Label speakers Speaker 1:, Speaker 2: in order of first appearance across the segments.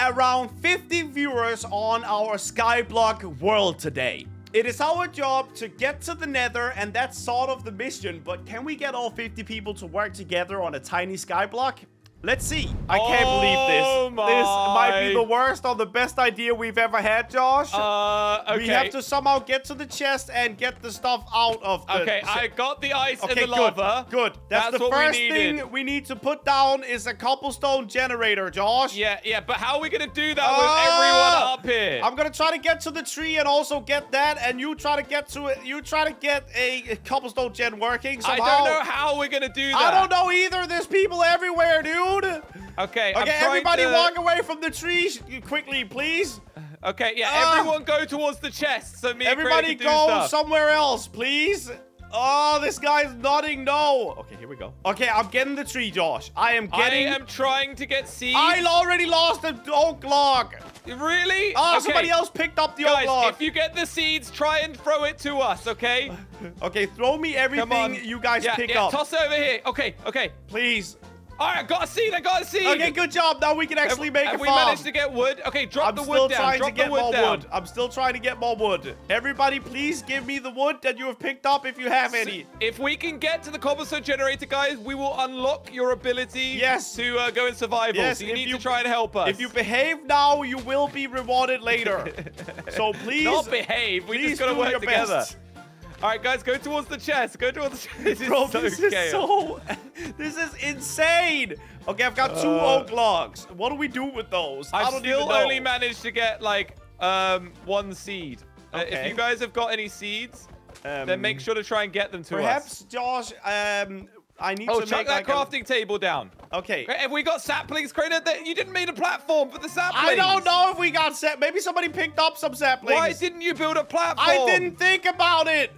Speaker 1: around 50 viewers on our Skyblock world today. It is our job to get to the nether, and that's sort of the mission, but can we get all 50 people to work together on a tiny skyblock? Let's see. I can't
Speaker 2: Oh
Speaker 1: believe this. This might be the worst or the best idea we've ever had, Josh.
Speaker 2: Uh, okay.
Speaker 1: We have to somehow get to the chest and get the stuff out of the...
Speaker 2: Okay, I got the ice
Speaker 1: Okay,
Speaker 2: and the
Speaker 1: good.
Speaker 2: lava.
Speaker 1: Good. That's,
Speaker 2: That's
Speaker 1: the
Speaker 2: we
Speaker 1: first
Speaker 2: needed.
Speaker 1: thing we need to put down is a cobblestone generator, Josh.
Speaker 2: Yeah, yeah, but how are we gonna do that
Speaker 1: Ah!
Speaker 2: with everyone up here?
Speaker 1: I'm gonna try to get to the tree and also get that, and you try to get to it. You try to get a cobblestone gen working
Speaker 2: I don't know how we're gonna do that.
Speaker 1: I don't know either. There's people everywhere, dude.
Speaker 2: Okay, I'm
Speaker 1: Okay, everybody
Speaker 2: to...
Speaker 1: walk away from the tree sh- quickly, please.
Speaker 2: Okay, yeah,
Speaker 1: Ah!
Speaker 2: everyone go towards the chest so me
Speaker 1: Everybody go
Speaker 2: stuff.
Speaker 1: somewhere else, please. Oh, this guy's nodding no. Okay, here we go. Okay, I'm getting the tree, Josh. I am getting...
Speaker 2: I am trying to get seeds.
Speaker 1: I already lost the oak log.
Speaker 2: Really?
Speaker 1: Oh,
Speaker 2: okay.
Speaker 1: somebody else picked up the
Speaker 2: Guys,
Speaker 1: oak log.
Speaker 2: if you get the seeds, try and throw it to us, okay?
Speaker 1: Okay, throw me everything you guys
Speaker 2: yeah,
Speaker 1: pick
Speaker 2: yeah,
Speaker 1: up.
Speaker 2: Toss it over here. Okay, okay.
Speaker 1: Please.
Speaker 2: All right, I got a seed. I got a seed.
Speaker 1: Okay, good job. Now we can
Speaker 2: Have,
Speaker 1: actually make
Speaker 2: have
Speaker 1: a
Speaker 2: we managed to get wood? Okay, drop
Speaker 1: I'm
Speaker 2: the
Speaker 1: still
Speaker 2: wood down.
Speaker 1: trying
Speaker 2: drop
Speaker 1: to get
Speaker 2: wood
Speaker 1: more
Speaker 2: down.
Speaker 1: wood. I'm still trying to get more wood. Everybody, please give me the wood that you have picked up if you have any.
Speaker 2: If we can get to the cobblestone generator, guys, we will unlock your ability
Speaker 1: Yes.
Speaker 2: to uh, go in survival.
Speaker 1: Yes,
Speaker 2: so you need
Speaker 1: you-
Speaker 2: to try and help us.
Speaker 1: If you behave now, you will be rewarded later. so please,
Speaker 2: not behave, we just gotta work together.
Speaker 1: best.
Speaker 2: All right, guys, go towards the chest. Go towards the chest. This is
Speaker 1: Bro,
Speaker 2: so
Speaker 1: this is
Speaker 2: chaos.
Speaker 1: so. This is insane. Okay, I've got two
Speaker 2: Uh,
Speaker 1: oak logs. What do we do with those? I
Speaker 2: I've
Speaker 1: don't
Speaker 2: still only managed to get like um one seed. Uh, if you guys have got any seeds, then make
Speaker 1: Um,
Speaker 2: sure to try and get them to us.
Speaker 1: Perhaps, Josh. Um, I need
Speaker 2: Oh,
Speaker 1: to make
Speaker 2: that
Speaker 1: like a-
Speaker 2: crafting table down.
Speaker 1: Okay.
Speaker 2: Okay, Have we got saplings, Crainer? That you didn't make a platform for the saplings.
Speaker 1: I don't know if we got set. Maybe somebody picked up some saplings.
Speaker 2: Why didn't you build a platform?
Speaker 1: I didn't think about it.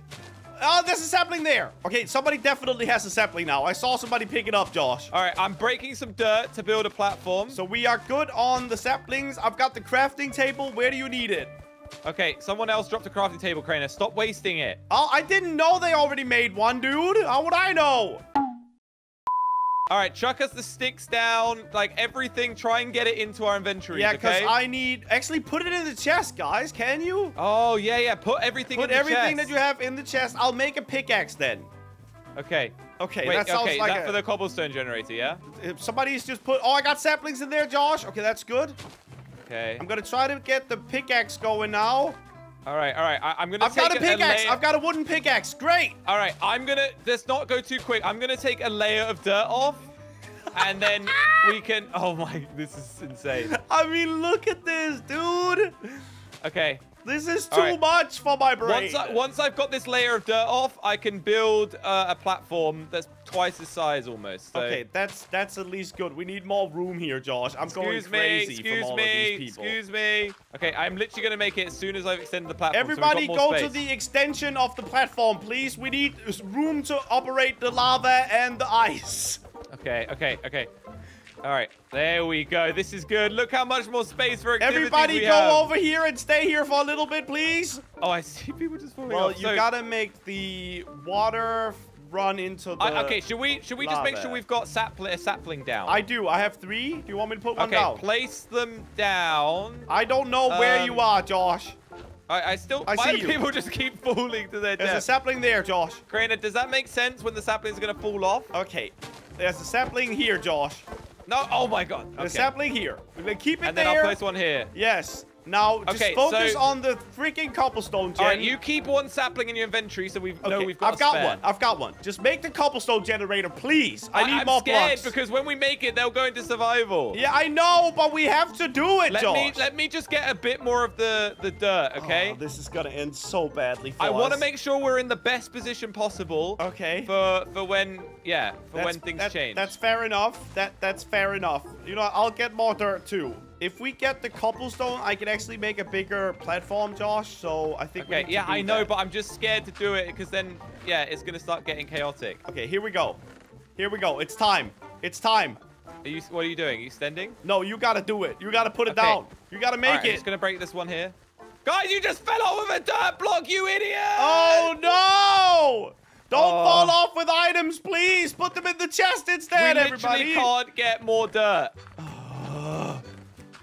Speaker 1: Oh, there's a sapling there. Okay, somebody definitely has a sapling now. I saw somebody pick it up, Josh.
Speaker 2: All right, I'm breaking some dirt to build a platform.
Speaker 1: So we are good on the saplings. I've got the crafting table. Where do you need it?
Speaker 2: Okay, someone else dropped a crafting table, Crainer. Stop wasting it.
Speaker 1: Oh, I didn't know they already made one, dude. How would I know?
Speaker 2: All right, chuck us the sticks down, like everything. Try and get it into our inventory.
Speaker 1: Yeah, because
Speaker 2: okay?
Speaker 1: I need... Actually, put it in the chest, guys. Can you?
Speaker 2: Oh yeah, yeah. Put everything
Speaker 1: Put
Speaker 2: in the
Speaker 1: everything
Speaker 2: chest.
Speaker 1: that you have in the chest. I'll make a pickaxe then.
Speaker 2: Okay.
Speaker 1: Okay,
Speaker 2: Wait,
Speaker 1: that sounds
Speaker 2: okay,
Speaker 1: like
Speaker 2: that
Speaker 1: a-
Speaker 2: for the cobblestone generator, yeah?
Speaker 1: If somebody's just put... Oh, I got saplings in there, Josh. Okay, that's good.
Speaker 2: Okay.
Speaker 1: I'm gonna try to get the pickaxe going now.
Speaker 2: All right, all right. I, am gonna
Speaker 1: I've
Speaker 2: take
Speaker 1: got a pickaxe. I've got a wooden pickaxe. Great.
Speaker 2: All right, I'm gonna. Let's not go too quick. I'm gonna take a layer of dirt off, and then we can. Oh my, this is insane.
Speaker 1: I mean, look at this, dude.
Speaker 2: Okay.
Speaker 1: This is too
Speaker 2: right.
Speaker 1: much for my brain.
Speaker 2: Once I, once I've got this layer of dirt off, I can build uh, a platform that's twice the size almost. So.
Speaker 1: Okay, that's that's at least good. We need more room here, Josh. I'm going
Speaker 2: Excuse me,
Speaker 1: crazy
Speaker 2: excuse
Speaker 1: from all
Speaker 2: me,
Speaker 1: of these people.
Speaker 2: excuse me. Okay, I'm literally gonna make it as soon as I've extended the platform. so
Speaker 1: Everybody
Speaker 2: more
Speaker 1: go to the extension of the platform, please. We need room to operate the lava and the ice.
Speaker 2: Okay, okay, okay. All right, there we go. This is good. Look how much more space for activities
Speaker 1: Everybody go
Speaker 2: have.
Speaker 1: over here and stay here for a little bit, please.
Speaker 2: Oh, I see people just falling
Speaker 1: Well,
Speaker 2: off.
Speaker 1: you
Speaker 2: So-
Speaker 1: gotta make the water run into the...
Speaker 2: I, okay, should we should we just make sure we've got sapling a sapling down?
Speaker 1: I do. I have three. Do you want me to put one
Speaker 2: okay,
Speaker 1: down?
Speaker 2: place them down.
Speaker 1: I don't know where you
Speaker 2: Um,
Speaker 1: are, Josh.
Speaker 2: I, I still.
Speaker 1: I
Speaker 2: why
Speaker 1: see
Speaker 2: do
Speaker 1: you.
Speaker 2: people just keep falling to their death?
Speaker 1: There's a sapling there, Josh.
Speaker 2: Crainer, does that make sense when the sapling's gonna fall off?
Speaker 1: Okay. There's a sapling here, Josh.
Speaker 2: No. Oh my God. Okay.
Speaker 1: a sapling here. We're gonna keep it
Speaker 2: And then
Speaker 1: there.
Speaker 2: I'll place one here.
Speaker 1: Yes. Now, just
Speaker 2: Okay,
Speaker 1: focus
Speaker 2: so-
Speaker 1: on the freaking cobblestone gen.
Speaker 2: All right, you keep one sapling in your inventory so we know
Speaker 1: Okay,
Speaker 2: we've got.
Speaker 1: I've got
Speaker 2: spare.
Speaker 1: one. I've got one. Just make the cobblestone generator, please. I need
Speaker 2: I'm
Speaker 1: more
Speaker 2: scared
Speaker 1: blocks.
Speaker 2: because when we make it, they'll go into survival.
Speaker 1: Yeah, I know, but we have to do it,
Speaker 2: Let
Speaker 1: Josh.
Speaker 2: me let me just get a bit more of the the dirt, oh, okay?
Speaker 1: Oh, this is gonna end so badly for
Speaker 2: I want to make sure we're in the best position possible.
Speaker 1: Okay.
Speaker 2: For for when yeah for
Speaker 1: That's-
Speaker 2: when things
Speaker 1: that-
Speaker 2: change.
Speaker 1: That's fair enough. That that's fair enough. You know, I'll get more dirt too. If we get the cobblestone, I can actually make a bigger platform, Josh. So I think. we
Speaker 2: okay. Yeah, I know,
Speaker 1: that.
Speaker 2: but I'm just scared to do it because then yeah, it's gonna start getting chaotic.
Speaker 1: Okay, here we go. Here we go. It's time. It's time.
Speaker 2: Are you what are you doing? Are you extending?
Speaker 1: No, you gotta do it. You gotta put it
Speaker 2: Okay.
Speaker 1: down. You gotta make
Speaker 2: right, I'm
Speaker 1: it.
Speaker 2: just gonna break this one here. Guys, you just fell off of a dirt block, you idiot!
Speaker 1: Oh no! Don't
Speaker 2: Oh.
Speaker 1: fall off with items, please. Put them in the chest instead,
Speaker 2: we
Speaker 1: instead,
Speaker 2: literally
Speaker 1: everybody.
Speaker 2: can't get more dirt. Oh,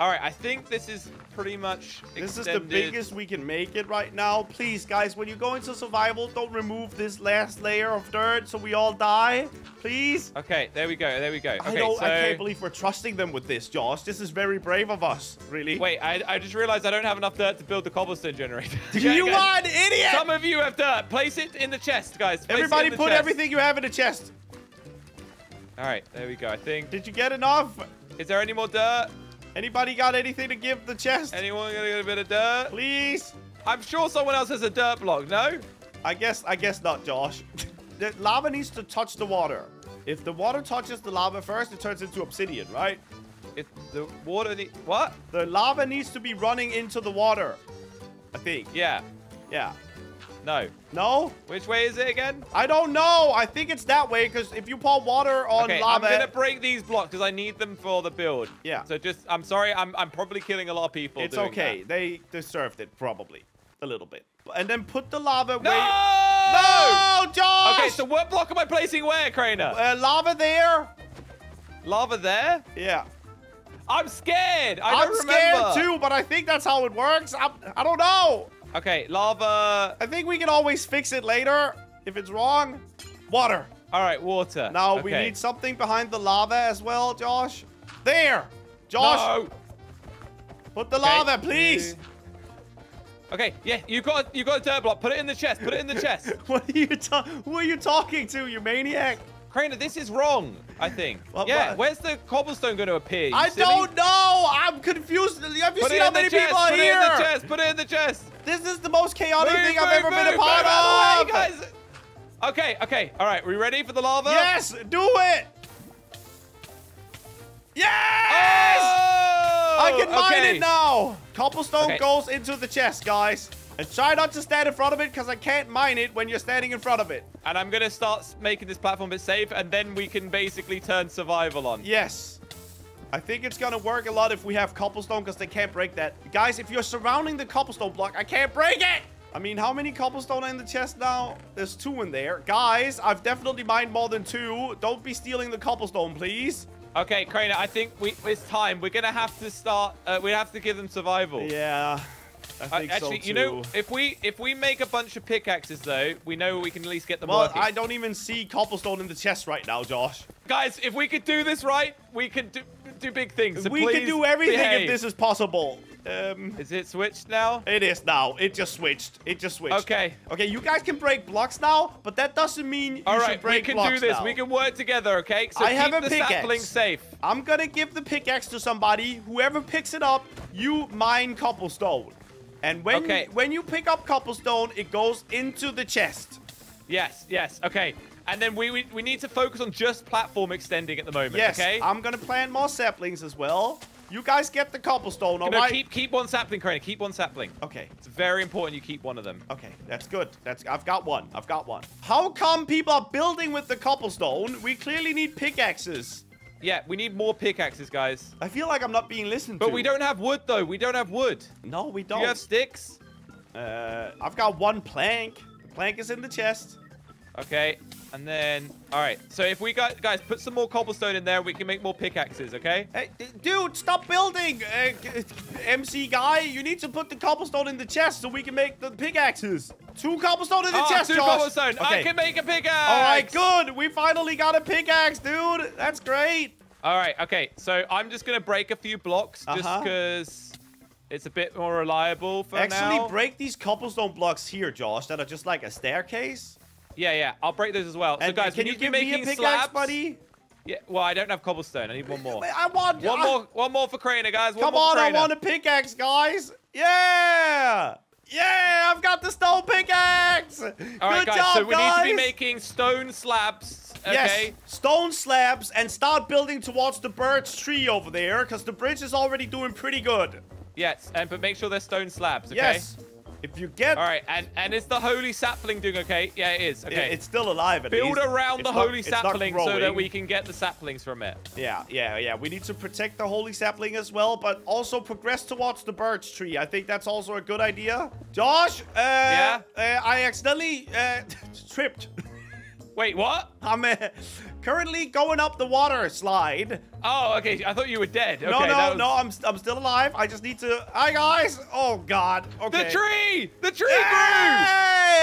Speaker 2: All right, I think this is pretty much
Speaker 1: This is the biggest we can make it right now. Please, guys, when you go into survival, don't remove this last layer of dirt so we all die. Please.
Speaker 2: Okay, there we go. There we go. Okay,
Speaker 1: I don't.
Speaker 2: so
Speaker 1: I can't believe we're trusting them with this, Josh. This is very brave of us. Really.
Speaker 2: wait, I, I just realized I don't have enough dirt to build the cobblestone generator.
Speaker 1: You
Speaker 2: guys,
Speaker 1: are an idiot.
Speaker 2: Some of you have dirt. Place it in the chest, guys. Place
Speaker 1: Everybody put
Speaker 2: chest.
Speaker 1: everything you have in the chest.
Speaker 2: All right, there we go. I think.
Speaker 1: Did you get enough?
Speaker 2: Is there any more dirt?
Speaker 1: Anybody got anything to give the chest?
Speaker 2: Anyone gonna get a bit of dirt?
Speaker 1: Please.
Speaker 2: I'm sure someone else has a dirt block. No?
Speaker 1: I guess. I guess not, Josh. the lava needs to touch the water. If the water touches the lava first, it turns into obsidian, right?
Speaker 2: If the water. Ne what?
Speaker 1: The lava needs to be running into the water. I think.
Speaker 2: Yeah.
Speaker 1: Yeah.
Speaker 2: No.
Speaker 1: No?
Speaker 2: Which way is it again?
Speaker 1: I don't know. I think it's that way because if you pour water on
Speaker 2: okay,
Speaker 1: lava.
Speaker 2: I'm gonna break these blocks because I need them for the build.
Speaker 1: Yeah.
Speaker 2: So just, I'm sorry, I'm, I'm probably killing a lot of people.
Speaker 1: it's okay. They deserved it, probably. A little bit. And then put the lava
Speaker 2: That. No!
Speaker 1: No, Josh!
Speaker 2: Okay, so what block am I placing where, Crainer?
Speaker 1: Uh, lava there?
Speaker 2: Lava there?
Speaker 1: Yeah.
Speaker 2: I'm scared. I
Speaker 1: I'm
Speaker 2: don't
Speaker 1: scared
Speaker 2: remember.
Speaker 1: too, but I think that's how it works. I'm, I don't know.
Speaker 2: Okay, lava.
Speaker 1: I think we can always fix it later if it's wrong. Water.
Speaker 2: All right, water.
Speaker 1: Now we need something behind the lava as well, Josh. There. Josh,
Speaker 2: No.
Speaker 1: put the
Speaker 2: Okay,
Speaker 1: lava, please.
Speaker 2: Okay, yeah, you got you got a dirt block. Put it in the chest. Put it in the chest.
Speaker 1: What are you ta- Who are you talking to, you maniac?
Speaker 2: Crainer, this is wrong. I think.
Speaker 1: What-
Speaker 2: yeah,
Speaker 1: what?
Speaker 2: where's the cobblestone going to appear?
Speaker 1: I
Speaker 2: silly?
Speaker 1: don't know. I'm confused. Have you
Speaker 2: Put
Speaker 1: seen how many
Speaker 2: chest.
Speaker 1: people are
Speaker 2: Put
Speaker 1: here?
Speaker 2: it in the chest. Put it in the chest.
Speaker 1: This is the most chaotic
Speaker 2: Move,
Speaker 1: thing I've
Speaker 2: move,
Speaker 1: ever been a part
Speaker 2: move
Speaker 1: of.
Speaker 2: way, guys. Okay, okay. All right, Are we ready for the lava?
Speaker 1: Yes, do it. Yes!
Speaker 2: Oh!
Speaker 1: I can mine
Speaker 2: okay.
Speaker 1: it now. Cobblestone
Speaker 2: Okay.
Speaker 1: goes into the chest, guys. And try not to stand in front of it because I can't mine it when you're standing in front of it.
Speaker 2: And I'm going to start making this platform a bit safe, and then we can basically turn survival on.
Speaker 1: Yes. I think it's gonna work a lot if we have cobblestone because they can't break that. Guys, if you're surrounding the cobblestone block, I can't break it! I mean, how many cobblestone are in the chest now? There's two in there. Guys, I've definitely mined more than two. Don't be stealing the cobblestone, please.
Speaker 2: Okay, Crainer, I think we, it's time. We're going to have to start. Uh, we have to give them survival.
Speaker 1: Yeah, I
Speaker 2: Uh, actually,
Speaker 1: so
Speaker 2: you know, if we if we make a bunch of pickaxes, though, we know we can at least get them
Speaker 1: Well,
Speaker 2: working.
Speaker 1: I don't even see cobblestone in the chest right now, Josh.
Speaker 2: Guys, if we could do this right, we could do, do big things. So
Speaker 1: we can do everything
Speaker 2: behave.
Speaker 1: if this is possible. Um,
Speaker 2: Is it switched now?
Speaker 1: it is now. It just switched. It just switched.
Speaker 2: Okay.
Speaker 1: Okay, you guys can break blocks now, but that doesn't mean you
Speaker 2: All
Speaker 1: should
Speaker 2: right,
Speaker 1: break
Speaker 2: we can do this.
Speaker 1: now.
Speaker 2: We can work together, okay? So
Speaker 1: I
Speaker 2: keep
Speaker 1: have a
Speaker 2: the
Speaker 1: pickaxe.
Speaker 2: sapling safe.
Speaker 1: I'm gonna give the pickaxe to somebody. Whoever picks it up, you mine cobblestone. And when
Speaker 2: Okay.
Speaker 1: when you pick up cobblestone, it goes into the chest.
Speaker 2: Yes, yes, okay. And then we, we we need to focus on just platform extending at the moment,
Speaker 1: Yes,
Speaker 2: okay?
Speaker 1: I'm gonna plant more saplings as well. You guys get the cobblestone, all
Speaker 2: no,
Speaker 1: right?
Speaker 2: keep keep one sapling, Crainer. Keep one sapling.
Speaker 1: Okay,
Speaker 2: It's very important you keep one of them.
Speaker 1: okay, that's good. That's I've got one. I've got one. How come people are building with the cobblestone? We clearly need pickaxes.
Speaker 2: Yeah, we need more pickaxes, guys.
Speaker 1: I feel like I'm not being listened
Speaker 2: But
Speaker 1: to.
Speaker 2: But we don't have wood, though. We don't have wood.
Speaker 1: No, we
Speaker 2: Do
Speaker 1: don't.
Speaker 2: you have sticks?
Speaker 1: Uh, I've got one plank. The Plank is in the chest.
Speaker 2: Okay. And then, all right. So if we got, guys, put some more cobblestone in there, we can make more pickaxes, okay?
Speaker 1: Hey, dude, stop building! Uh, MC guy, you need to put the cobblestone in the chest so we can make the pickaxes. Two cobblestone in the
Speaker 2: Oh,
Speaker 1: chest,
Speaker 2: two
Speaker 1: Josh.
Speaker 2: cobblestone. I can make a pickaxe.
Speaker 1: All right, good. We finally got a pickaxe, dude. That's great.
Speaker 2: All right, okay. So I'm just gonna break a few blocks just
Speaker 1: Uh-huh.
Speaker 2: because it's a bit more reliable for
Speaker 1: Actually,
Speaker 2: now.
Speaker 1: break these cobblestone blocks here, Josh, that are just like a staircase.
Speaker 2: Yeah, yeah. I'll break those as well.
Speaker 1: And
Speaker 2: so guys,
Speaker 1: can
Speaker 2: we
Speaker 1: you
Speaker 2: need to be
Speaker 1: give me a pickaxe,
Speaker 2: slabs.
Speaker 1: buddy?
Speaker 2: Yeah. Well, I don't have cobblestone. I need one more.
Speaker 1: I want
Speaker 2: One
Speaker 1: I-
Speaker 2: more. One more for Crainer, guys. One
Speaker 1: Come
Speaker 2: more
Speaker 1: on, I want a pickaxe, guys. Yeah. Yeah, I've got the stone pickaxe.
Speaker 2: All right,
Speaker 1: Good
Speaker 2: guys.
Speaker 1: job,
Speaker 2: so we
Speaker 1: guys.
Speaker 2: need to be making stone slabs. Okay.
Speaker 1: Yes, stone slabs and start building towards the birch tree over there because the bridge is already doing pretty good.
Speaker 2: Yes, and but make sure they're stone slabs. Okay.
Speaker 1: Yes. If you get
Speaker 2: All right, and and is the holy sapling doing okay? Yeah, it is. Okay.
Speaker 1: it's still alive. At
Speaker 2: Build
Speaker 1: least.
Speaker 2: around
Speaker 1: It's
Speaker 2: the
Speaker 1: not-
Speaker 2: holy sapling so that we can get the saplings from it.
Speaker 1: Yeah, yeah, yeah. We need to protect the holy sapling as well, but also progress towards the birch tree. I think that's also a good idea. Josh, uh,
Speaker 2: Yeah?
Speaker 1: uh, I accidentally uh, tripped.
Speaker 2: Wait, what?
Speaker 1: I'm, uh, currently going up the water slide.
Speaker 2: Oh, okay. I thought you were dead.
Speaker 1: no,
Speaker 2: okay,
Speaker 1: no,
Speaker 2: that was-
Speaker 1: no. I'm, I'm still alive. I just need to. Hi, guys. Oh, God. Okay.
Speaker 2: The tree! The tree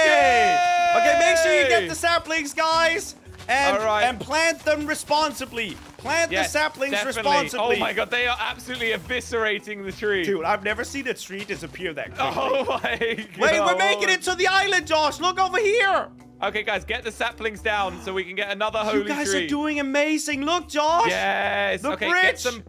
Speaker 1: Yay! Okay, make sure you get the saplings, guys. And,
Speaker 2: right.
Speaker 1: and plant them responsibly. Plant
Speaker 2: Yes,
Speaker 1: the saplings
Speaker 2: definitely.
Speaker 1: responsibly.
Speaker 2: Oh my god, they are absolutely eviscerating the tree.
Speaker 1: Dude, I've never seen a tree disappear that quickly.
Speaker 2: Oh my god.
Speaker 1: Wait, we're making it to the island, Josh. Look over here.
Speaker 2: Okay, guys, get the saplings down so we can get another holy tree.
Speaker 1: you guys
Speaker 2: tree.
Speaker 1: are doing amazing. Look, Josh.
Speaker 2: Yes.
Speaker 1: The
Speaker 2: okay,
Speaker 1: bridge.
Speaker 2: get some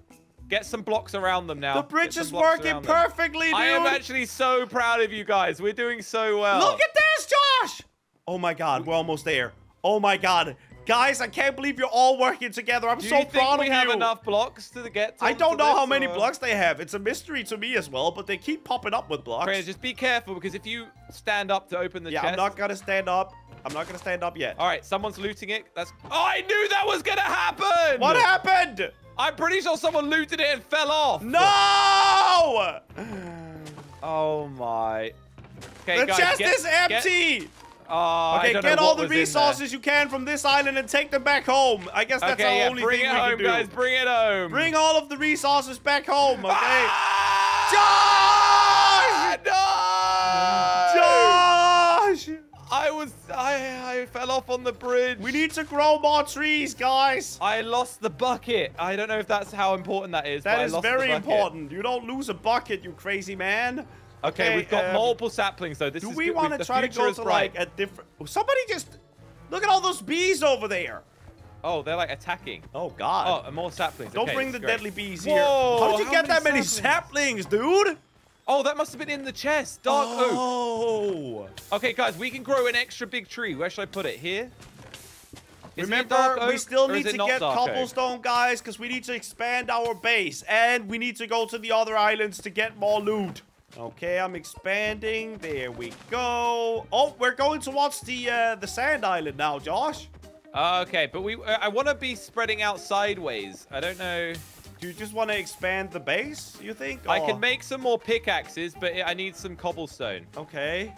Speaker 2: get some blocks around them now.
Speaker 1: The bridge is working perfectly, dude.
Speaker 2: I am actually so proud of you guys. We're doing so well.
Speaker 1: Look at this, Josh. Oh my God, we're almost there. Oh my God. Guys, I can't believe you're all working together. I'm
Speaker 2: Do
Speaker 1: so
Speaker 2: you think
Speaker 1: proud
Speaker 2: we
Speaker 1: of
Speaker 2: have enough blocks to get? To
Speaker 1: I
Speaker 2: don't
Speaker 1: know how many
Speaker 2: or-
Speaker 1: blocks they have. It's a mystery to me as well, but they keep popping up with blocks.
Speaker 2: Kratos, just be careful because if you stand up to open the
Speaker 1: yeah,
Speaker 2: chest.
Speaker 1: Yeah, I'm not gonna stand up. I'm not gonna stand up yet.
Speaker 2: All right, someone's looting it. That's. Oh, I knew that was gonna happen.
Speaker 1: What happened?
Speaker 2: I'm pretty sure someone looted it and fell off.
Speaker 1: No!
Speaker 2: Oh my. Okay,
Speaker 1: The
Speaker 2: guys,
Speaker 1: chest
Speaker 2: get-
Speaker 1: is
Speaker 2: get-
Speaker 1: empty.
Speaker 2: Oh,
Speaker 1: okay, get all the
Speaker 2: was in there.
Speaker 1: resources you can from this island and take them back home. I guess that's
Speaker 2: okay,
Speaker 1: the
Speaker 2: yeah,
Speaker 1: only
Speaker 2: bring
Speaker 1: thing
Speaker 2: it
Speaker 1: we
Speaker 2: home,
Speaker 1: can do.
Speaker 2: guys. Bring it home.
Speaker 1: Bring all of the resources back home, okay?
Speaker 2: Ah!
Speaker 1: Josh!
Speaker 2: No!
Speaker 1: Josh!
Speaker 2: I was, I, I fell off on the bridge.
Speaker 1: We need to grow more trees, guys.
Speaker 2: I lost the bucket. I don't know if that's how important that is.
Speaker 1: That
Speaker 2: I lost
Speaker 1: very important. You don't lose a bucket, you crazy man.
Speaker 2: Okay, we've got
Speaker 1: um,
Speaker 2: multiple saplings though. This
Speaker 1: Do
Speaker 2: is
Speaker 1: we want to try to go to
Speaker 2: bright.
Speaker 1: like a different? Somebody just look at all those bees over there.
Speaker 2: Oh, they're like attacking.
Speaker 1: Oh God!
Speaker 2: Oh, and more saplings.
Speaker 1: Don't
Speaker 2: Okay,
Speaker 1: bring the
Speaker 2: great.
Speaker 1: deadly bees here. Whoa. How did you
Speaker 2: how
Speaker 1: get that
Speaker 2: many
Speaker 1: many saplings, dude?
Speaker 2: Oh, that must have been in the chest. Dark oak.
Speaker 1: oh.
Speaker 2: Okay, guys, we can grow an extra big tree. Where should I put it? Here? Is it
Speaker 1: Remember,
Speaker 2: dark
Speaker 1: we still need to get
Speaker 2: oak?
Speaker 1: cobblestone, guys, because we need to expand our base, and we need to go to the other islands to get more loot. Okay, I'm expanding. There we go. Oh, we're going towards the uh, the sand island now, Josh.
Speaker 2: Okay, but we uh, I want to be spreading out sideways. I don't know.
Speaker 1: Do you just want to expand the base? You think?
Speaker 2: I
Speaker 1: Or-
Speaker 2: can make some more pickaxes, but I need some cobblestone.
Speaker 1: Okay.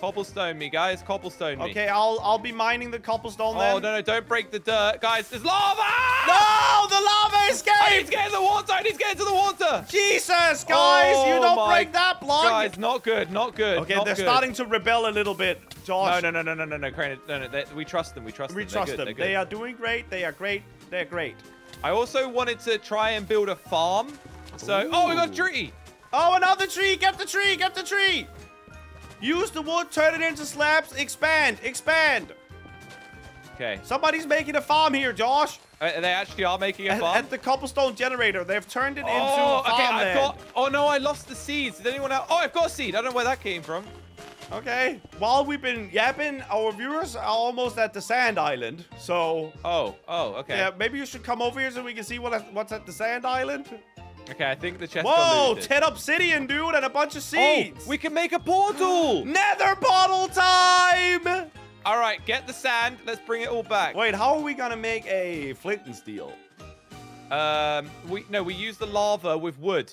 Speaker 2: Cobblestone me, guys. Cobblestone me.
Speaker 1: Okay, I'll I'll be mining the cobblestone
Speaker 2: Oh,
Speaker 1: then.
Speaker 2: no, no, don't break the dirt. Guys, there's lava!
Speaker 1: No, the lava
Speaker 2: I need
Speaker 1: escaped!
Speaker 2: to get in the water! I need to get into the water!
Speaker 1: Jesus, guys, you
Speaker 2: Oh
Speaker 1: don't break that block.
Speaker 2: Guys, not good, not good.
Speaker 1: okay,
Speaker 2: not
Speaker 1: they're
Speaker 2: good.
Speaker 1: starting to rebel a little bit, Josh.
Speaker 2: No, no, no, no, no, no, no, Crane, no, no. They, we trust them. We trust
Speaker 1: We
Speaker 2: them.
Speaker 1: trust
Speaker 2: good,
Speaker 1: them. They are doing great. They are great. They're great.
Speaker 2: I also wanted to try and build a farm. So, oh, we got a tree.
Speaker 1: Oh, another tree! Get the tree! Get the tree! Use the wood, turn it into slabs, expand, expand.
Speaker 2: Okay.
Speaker 1: Somebody's making a farm here, Josh.
Speaker 2: Uh, they actually are making a farm.
Speaker 1: at the cobblestone generator, they've turned it into
Speaker 2: oh,
Speaker 1: a
Speaker 2: okay. I've got. Oh no, I lost the seeds. Did anyone else? Oh, I've got a seed. I don't know where that came from.
Speaker 1: Okay. While we've been yapping, our viewers are almost at the sand island. So,
Speaker 2: Oh, oh, okay.
Speaker 1: yeah, maybe you should come over here so we can see what what's at the sand island.
Speaker 2: Okay, I think the chest.
Speaker 1: Whoa. 10 obsidian, dude, and a bunch of
Speaker 2: Oh,
Speaker 1: seeds.
Speaker 2: we can make a portal.
Speaker 1: Nether portal time!
Speaker 2: All right, get the sand. Let's bring it all back.
Speaker 1: Wait, how are we gonna make a flint and steel?
Speaker 2: Um, we no, we use the lava with wood.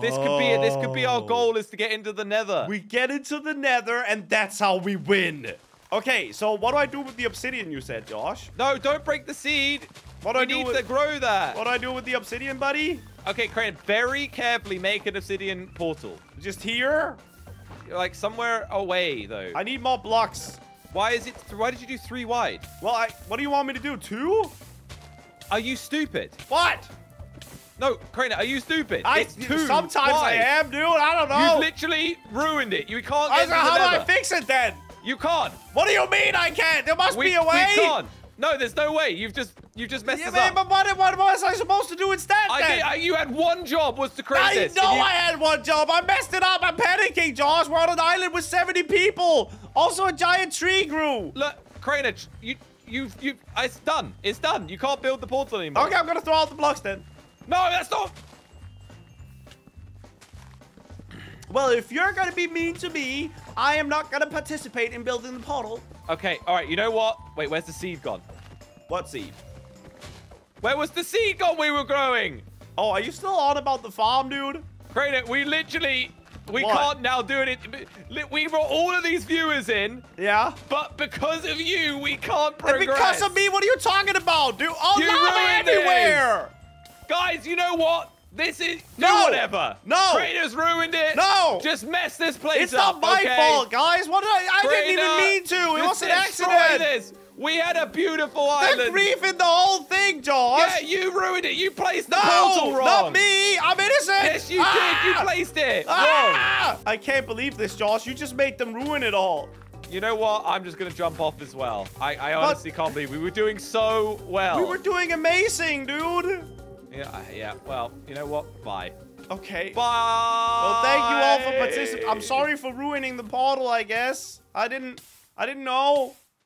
Speaker 2: This could be it. This could be our
Speaker 1: Oh.
Speaker 2: goal is to get into the Nether.
Speaker 1: We get into the nether, and that's how we win. Okay, so what do I do with the obsidian you said, Josh?
Speaker 2: no, don't break the seed.
Speaker 1: What do
Speaker 2: we
Speaker 1: I do
Speaker 2: need
Speaker 1: with
Speaker 2: to grow that.
Speaker 1: what do I do with the obsidian, buddy?
Speaker 2: Okay, Crane, very carefully make an obsidian portal.
Speaker 1: Just here?
Speaker 2: Like somewhere away though.
Speaker 1: I need more blocks.
Speaker 2: Why is it? Why did you do three wide?
Speaker 1: Well, I what do you want me to do? Two?
Speaker 2: Are you stupid?
Speaker 1: What?
Speaker 2: No, Crane, are you stupid?
Speaker 1: I
Speaker 2: it's two
Speaker 1: sometimes I am, dude. I don't know.
Speaker 2: You've literally ruined it. You can't
Speaker 1: I
Speaker 2: get
Speaker 1: was
Speaker 2: into
Speaker 1: like,
Speaker 2: the
Speaker 1: how do I fix it then?
Speaker 2: You can't.
Speaker 1: What do you mean I can't? There must
Speaker 2: We,
Speaker 1: be a way.
Speaker 2: we can't. No, there's no way. You've just you've just messed
Speaker 1: Yeah,
Speaker 2: us
Speaker 1: man,
Speaker 2: up.
Speaker 1: but what, what was I supposed to do instead
Speaker 2: I
Speaker 1: then?
Speaker 2: did, I, you had one job was to create
Speaker 1: I
Speaker 2: this.
Speaker 1: know
Speaker 2: you-
Speaker 1: I had one job. I messed it up. I'm panicking, Josh. We're on an island with 70 people. Also, a giant tree grew.
Speaker 2: Look, Crane, you you you. It's done. It's done. You can't build the portal anymore.
Speaker 1: Okay, I'm gonna throw out the blocks then.
Speaker 2: No, that's not.
Speaker 1: Well, if you're gonna be mean to me, I am not gonna participate in building the portal.
Speaker 2: Okay, all right. You know what? Wait, where's the seed gone?
Speaker 1: What seed?
Speaker 2: Where was the seed gone we were growing?
Speaker 1: Oh, are you still on about the farm, dude?
Speaker 2: Crane, uh, we literally We
Speaker 1: What?
Speaker 2: can't now do it. We brought all of these viewers in,
Speaker 1: Yeah?
Speaker 2: but because of you, we can't
Speaker 1: And
Speaker 2: progress.
Speaker 1: because of me, what are you talking about, dude? Oh,
Speaker 2: You
Speaker 1: lava everywhere!
Speaker 2: Guys, you know what? This is
Speaker 1: No!
Speaker 2: whatever.
Speaker 1: No!
Speaker 2: Traitors ruined it.
Speaker 1: No!
Speaker 2: Just mess this place
Speaker 1: It's
Speaker 2: up.
Speaker 1: not my
Speaker 2: okay?
Speaker 1: fault, guys. What did I? I didn't even mean to. It was an accident.
Speaker 2: This. We had a beautiful
Speaker 1: They're
Speaker 2: island.
Speaker 1: griefing the whole thing, Josh.
Speaker 2: Yeah, you ruined it. You placed the portal wrong.
Speaker 1: not me. I'm innocent.
Speaker 2: Yes, you
Speaker 1: Ah!
Speaker 2: did. You placed it wrong.
Speaker 1: Ah! I can't believe this, Josh. You just made them ruin it all.
Speaker 2: You know what? I'm just gonna jump off as well. I, I honestly can't believe we were doing so well.
Speaker 1: We were doing amazing, dude.
Speaker 2: Yeah, yeah. Well, you know what? Bye.
Speaker 1: Okay.
Speaker 2: Bye.
Speaker 1: Well, thank you all for participating. I'm sorry for ruining the portal, I guess. I didn't I didn't know.